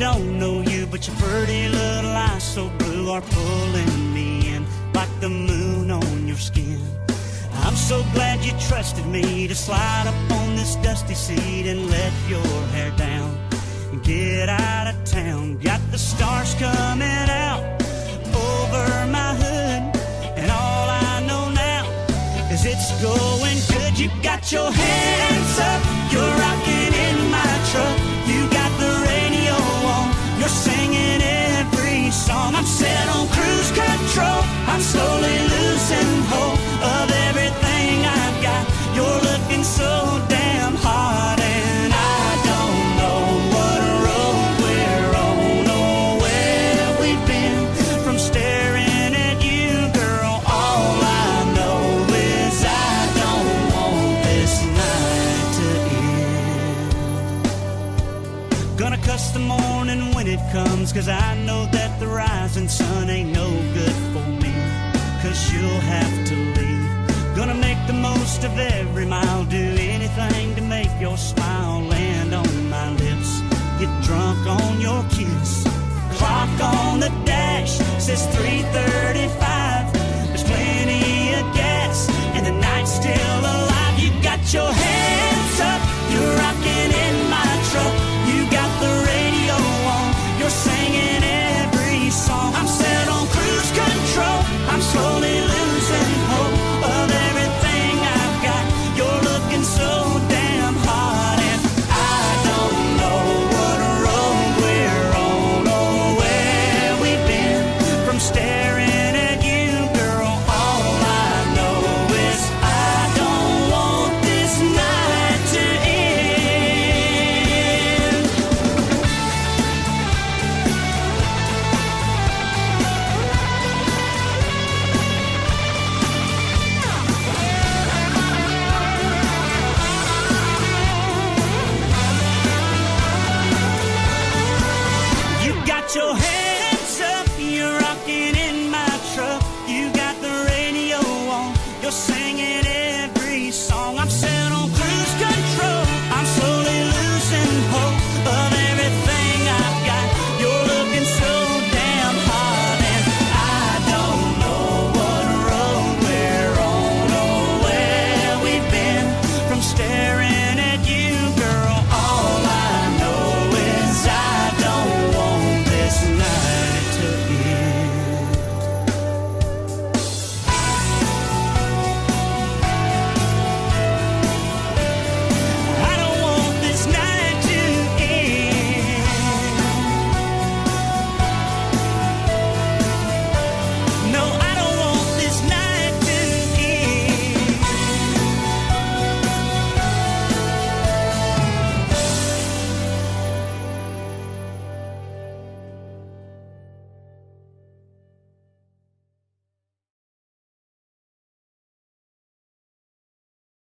don't know you, but your pretty little eyes so blue are pulling me in like the moon on your skin. I'm so glad you trusted me to slide up on this dusty seat and let your hair down and get out of town. Got the stars coming out over my hood, and all I know now is it's going good. You got your hands up, you're rocking in my truck. Gonna cuss the morning when it comes, cause I know that the rising sun ain't no good for me. Cause you'll have to leave. Gonna make the most of every mile, do anything to make your smile land on my lips. Get drunk on your kiss. Clock on the dash says 3:30 your hand.